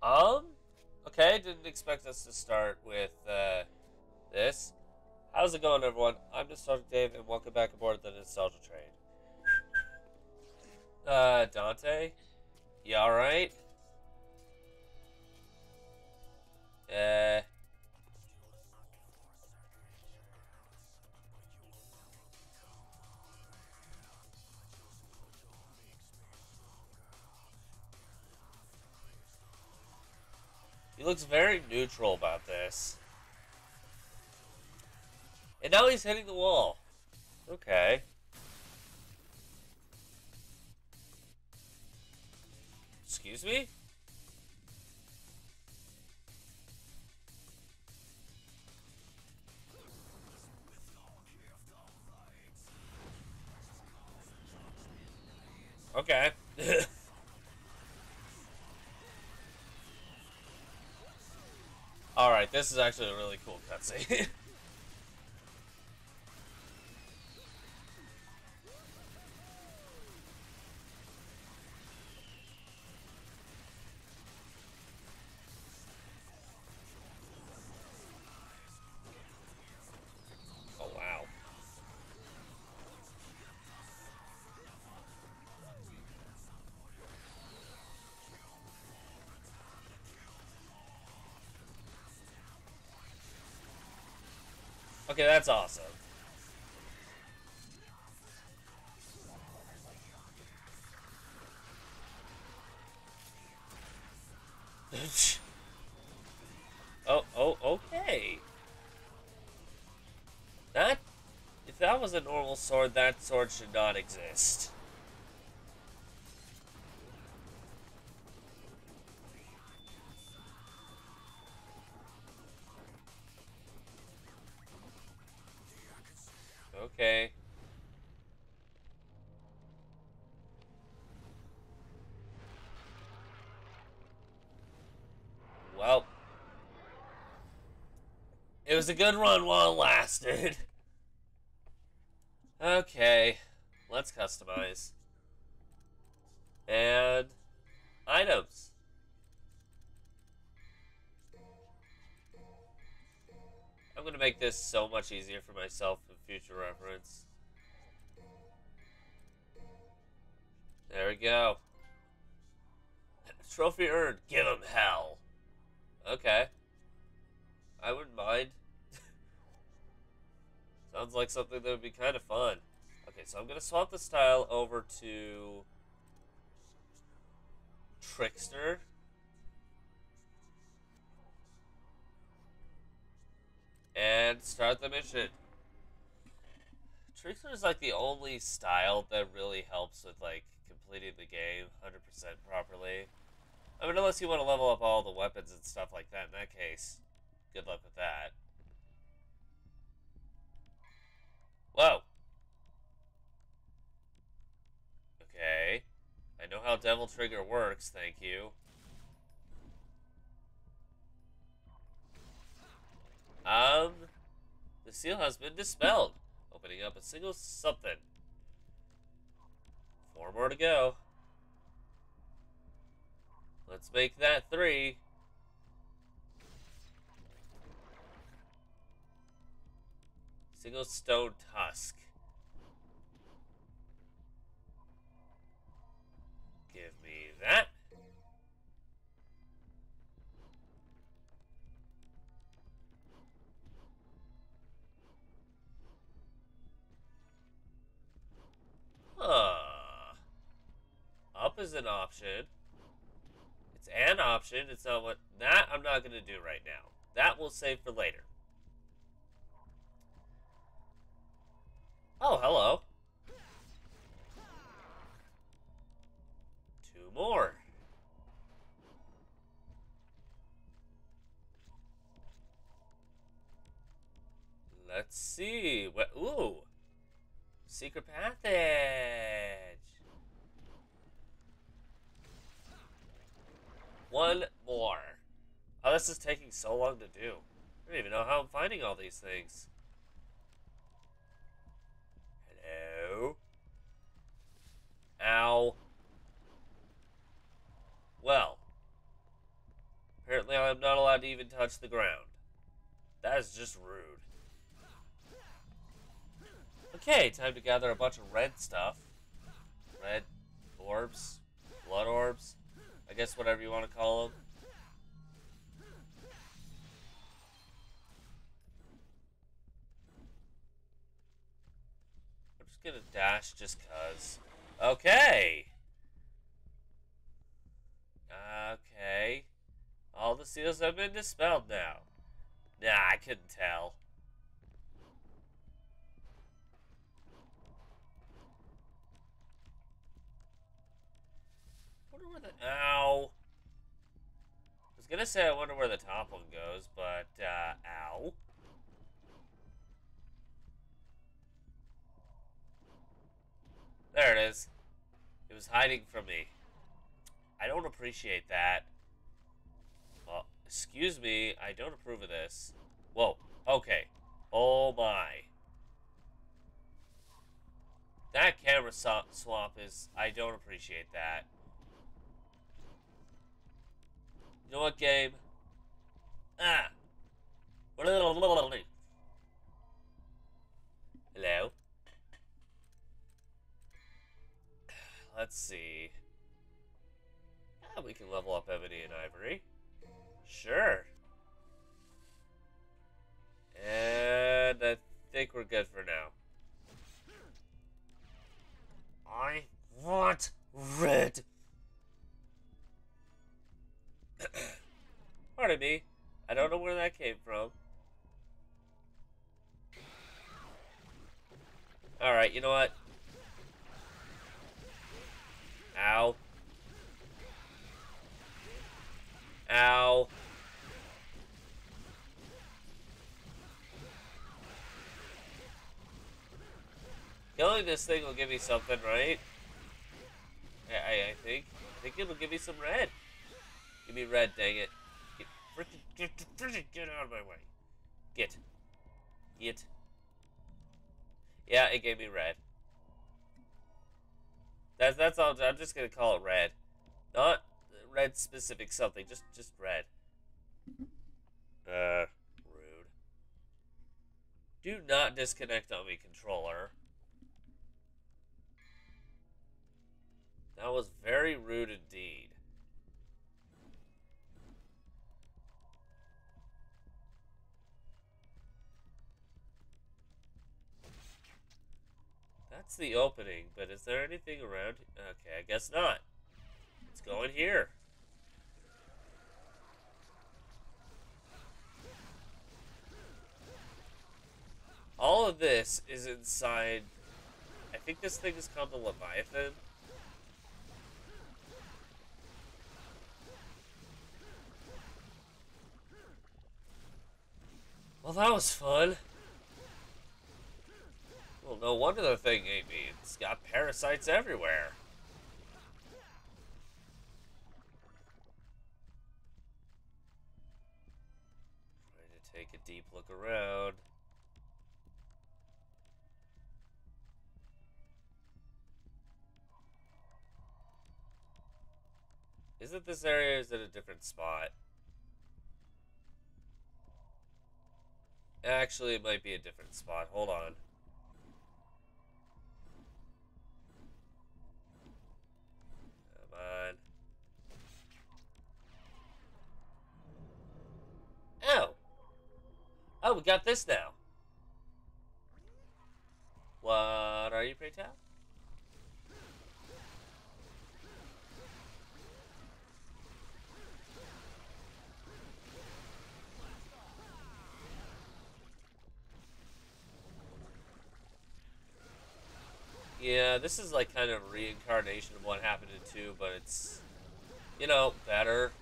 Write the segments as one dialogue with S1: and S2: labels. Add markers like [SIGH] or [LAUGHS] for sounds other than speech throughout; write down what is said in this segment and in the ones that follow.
S1: Um, okay, didn't expect us to start with uh, this. How's it going, everyone? I'm Nostalgic Dave, and welcome back aboard the Nostalgia Train. Uh, Dante? You alright? Uh... looks very neutral about this. And now he's hitting the wall. Okay. Excuse me? Okay. This is actually a really cool cutscene. [LAUGHS] Okay, that's awesome. [LAUGHS] oh, oh, okay. That, if that was a normal sword, that sword should not exist. Okay. Well. It was a good run while it lasted. [LAUGHS] okay. Let's customize. And items. I'm to make this so much easier for myself future reference. There we go. [LAUGHS] Trophy earned. Give him hell. Okay. I wouldn't mind. [LAUGHS] Sounds like something that would be kind of fun. Okay, so I'm going to swap the style over to Trickster. And start the mission. Trickster is like the only style that really helps with like completing the game 100% properly. I mean, unless you want to level up all the weapons and stuff like that, in that case, good luck with that. Whoa. Okay. I know how Devil Trigger works, thank you. Um, the seal has been dispelled, opening up a single something. Four more to go. Let's make that three. Single stone tusk. Give me that. An option. It's an option. It's not what... That I'm not going to do right now. That we'll save for later. Oh, hello. Two more. Let's see. What? Ooh. Secret Passage. One more. Oh, this is taking so long to do. I don't even know how I'm finding all these things. Hello? Ow. Well. Apparently I'm not allowed to even touch the ground. That is just rude. Okay, time to gather a bunch of red stuff. Red orbs, blood orbs, guess whatever you want to call them. I'm just gonna dash just cuz. Okay! Okay. All the seals have been dispelled now. Nah, I couldn't tell. Wonder where the... Ow. I was gonna say I wonder where the top one goes, but, uh, ow. There it is. It was hiding from me. I don't appreciate that. Well, excuse me, I don't approve of this. Whoa, okay. Oh my. That camera swap is... I don't appreciate that. You know what, Gabe? Ah. Hello? Let's see. Ah, we can level up Ebony and Ivory. Sure. And I think we're good for now. I want red. Me. I don't know where that came from. Alright, you know what? Ow. Ow. Killing this thing will give me something, right? I, I, I think. I think it'll give me some red. Give me red, dang it. Get, out of my way. Get. Get. Yeah, it gave me red. That's that's all. I'm just gonna call it red, not red specific something. Just just red. Uh, rude. Do not disconnect on me, controller. That was very rude indeed. That's the opening, but is there anything around? Okay, I guess not. Let's go in here. All of this is inside. I think this thing is called the Leviathan. Well, that was fun. Well, no wonder the thing ate me. It's got parasites everywhere. Trying to take a deep look around. Is it this area or is it a different spot? Actually, it might be a different spot. Hold on. Oh, we got this now. What are you, pray tell? Yeah, this is like kind of reincarnation of what happened in 2, but it's, you know, better.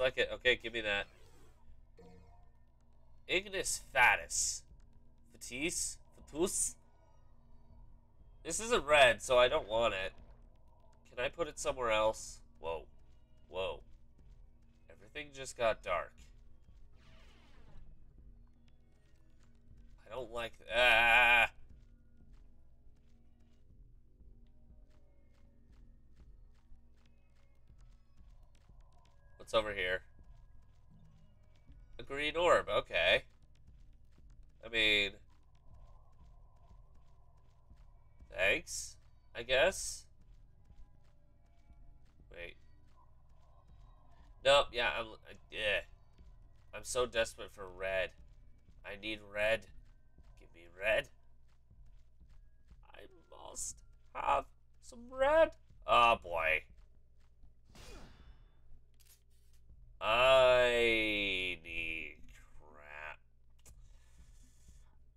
S1: Like it. Okay, give me that. Ignis Fatuus. Fatis? Fatus? This isn't red, so I don't want it. Can I put it somewhere else? Whoa. Whoa. Everything just got dark. I don't don't like... Ah! What's over here? A green orb, okay. I mean... Thanks, I guess? Wait. Nope, yeah, I'm... Yeah. I'm so desperate for red. I need red. Give me red. I must have some red. Oh boy. I need crap.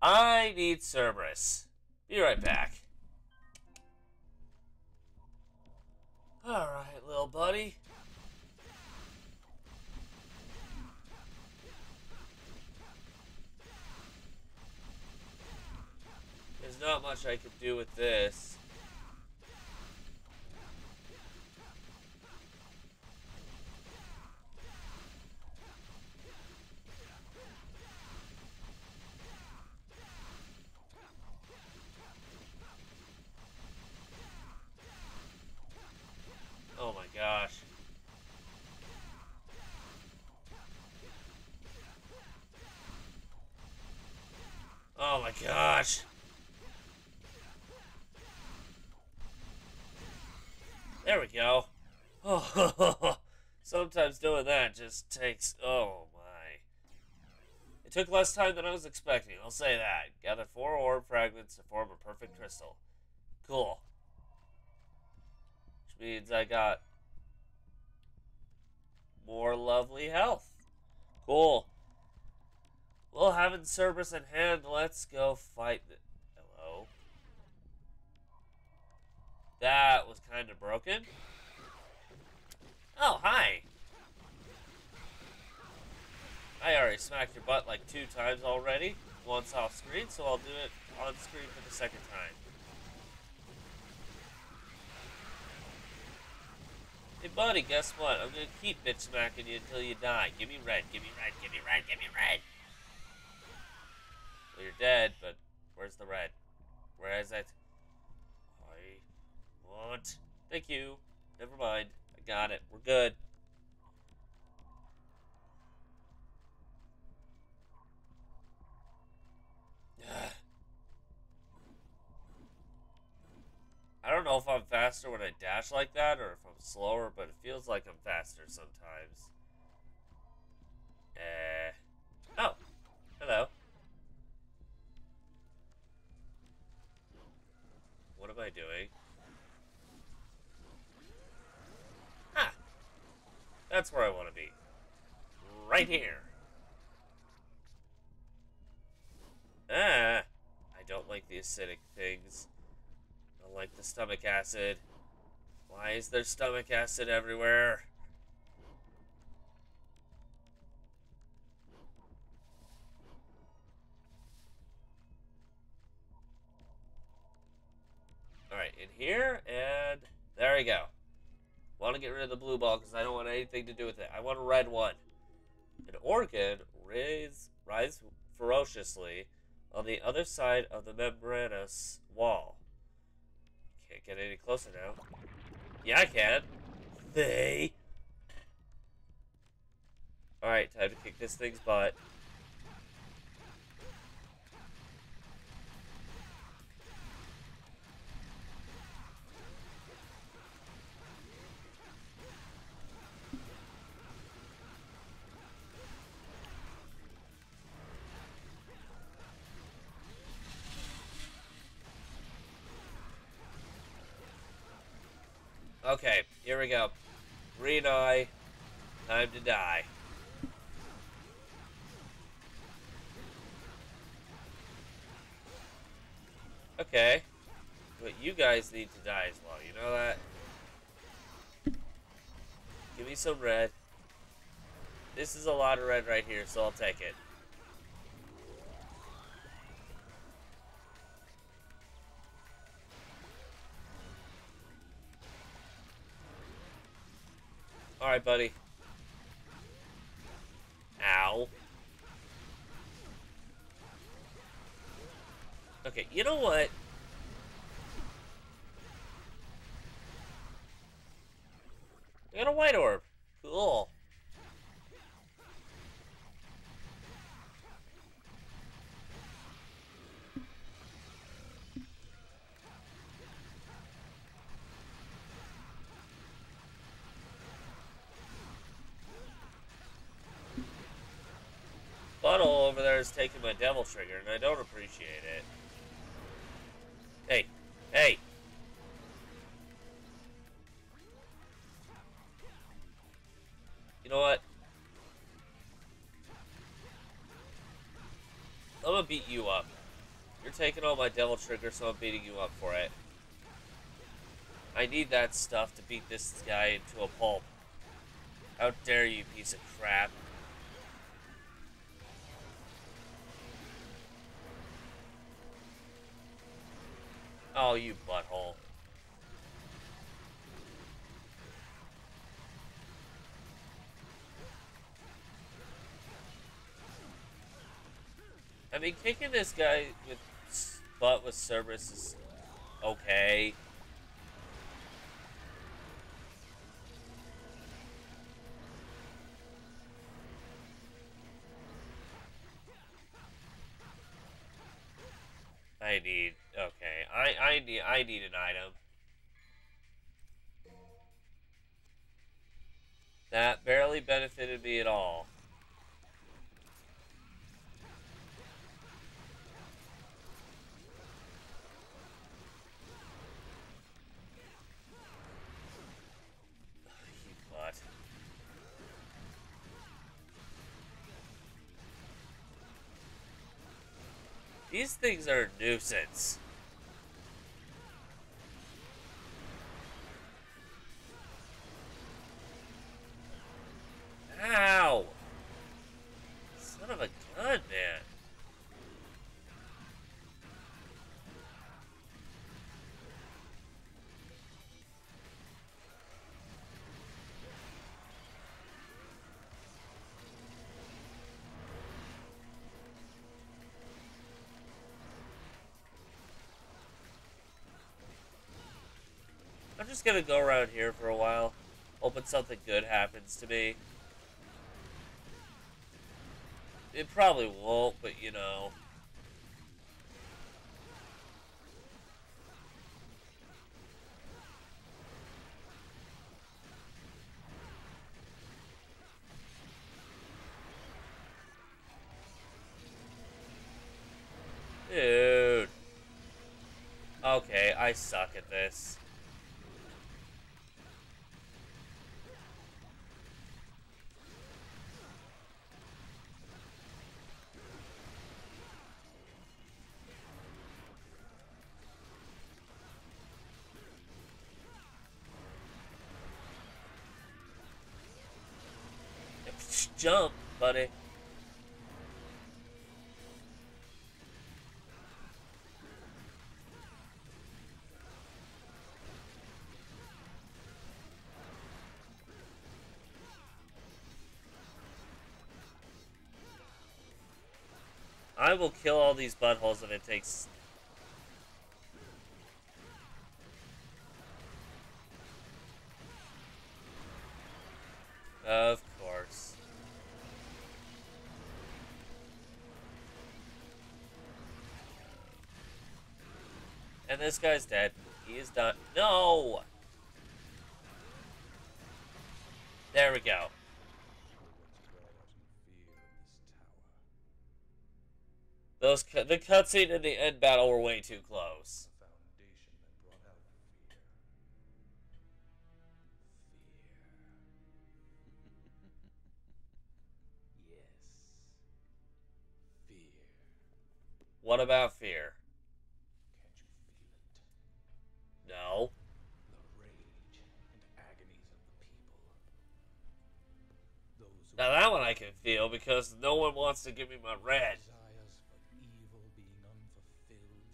S1: I need Cerberus. Be right back. Gosh. There we go. [LAUGHS] Sometimes doing that just takes. Oh my. It took less time than I was expecting, I'll say that. Gather four orb fragments to form a perfect crystal. Cool. Which means I got more lovely health. Cool. Well, having Cerberus in hand, let's go fight the. Hello? That was kind of broken. Oh, hi. I already smacked your butt like two times already. Once off screen, so I'll do it on screen for the second time. Hey, buddy, guess what? I'm gonna keep bitch smacking you until you die. Give me red, give me red, give me red, give me red. Well, you're dead, but where's the red? Where is it? I want. Thank you. Never mind. I got it. We're good. [SIGHS] I don't know if I'm faster when I dash like that or if I'm slower, but it feels like I'm faster sometimes. Eh. Oh. Hello. Am I doing? Ah! That's where I want to be. Right here. Ah! I don't like the acidic things. I don't like the stomach acid. Why is there stomach acid everywhere? Get rid of the blue ball because I don't want anything to do with it. I want a red one. An organ rise, rise ferociously on the other side of the membranous wall. Can't get any closer now. Yeah, I can. They. Alright, time to kick this thing's butt. Okay, here we go. Green eye. Time to die. Okay. But you guys need to die as well, you know that? Give me some red. This is a lot of red right here, so I'll take it. Alright, buddy. Ow. Okay, you know what? I got a white orb. Is taking my devil trigger, and I don't appreciate it. Hey, hey! You know what? I'm gonna beat you up. You're taking all my devil trigger, so I'm beating you up for it. I need that stuff to beat this guy into a pulp. How dare you, piece of crap. Oh, you butthole. I mean, kicking this guy with butt with Cerberus is okay. I need an item. That barely benefited me at all. These things are a nuisance. Just gonna go around here for a while. Hoping something good happens to me. It probably won't, but you know. Dude. Okay, I suck at this. Jump, buddy. I will kill all these buttholes if it takes this guy's dead. He is done. No! There we go. Those cu the cutscene and the end battle were way too close. [LAUGHS] What about fear? No. Now that one I can feel because no one wants to give me my red.
S2: Desires for evil being unfulfilled.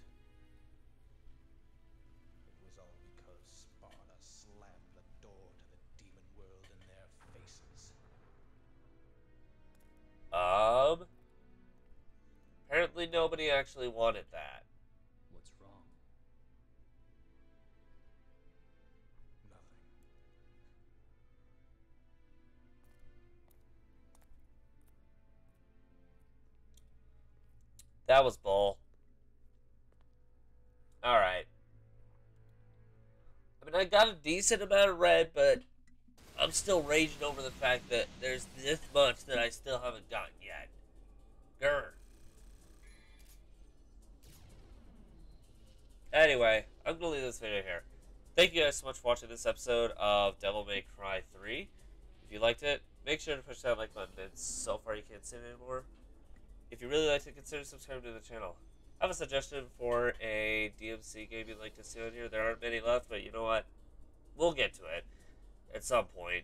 S2: It was all because Sparda slammed the door to the demon world in their faces.
S1: Um. Apparently nobody actually wanted that. That was bull. Alright. I mean, I got a decent amount of red, but I'm still raging over the fact that there's this much that I still haven't gotten yet. Grr. Anyway, I'm going to leave this video here. Thank you guys so much for watching this episode of Devil May Cry 3. If you liked it, make sure to push that like button. It's so far you can't see it anymore. If you really like it, consider subscribing to the channel. I have a suggestion for a DMC game you'd like to see on here. There aren't many left, but you know what? We'll get to it at some point.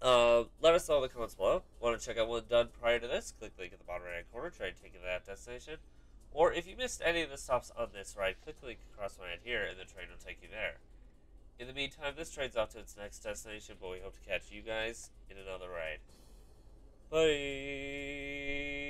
S1: Uh, let us know in the comments below. Want to check out one done prior to this? Click the link in the bottom right corner. Try to take you to that destination. Or if you missed any of the stops on this ride, click the link across my head here, and the train will take you there. In the meantime, this train's off to its next destination, but we hope to catch you guys in another ride. Bye.